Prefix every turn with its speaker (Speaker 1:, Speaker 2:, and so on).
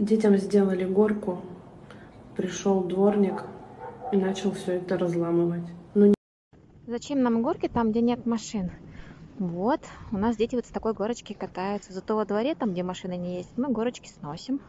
Speaker 1: Детям сделали горку, пришел дворник и начал все это разламывать. Ну,
Speaker 2: Зачем нам горки там, где нет машин? Вот, у нас дети вот с такой горочки катаются. Зато во дворе, там, где машины не есть, мы горочки сносим.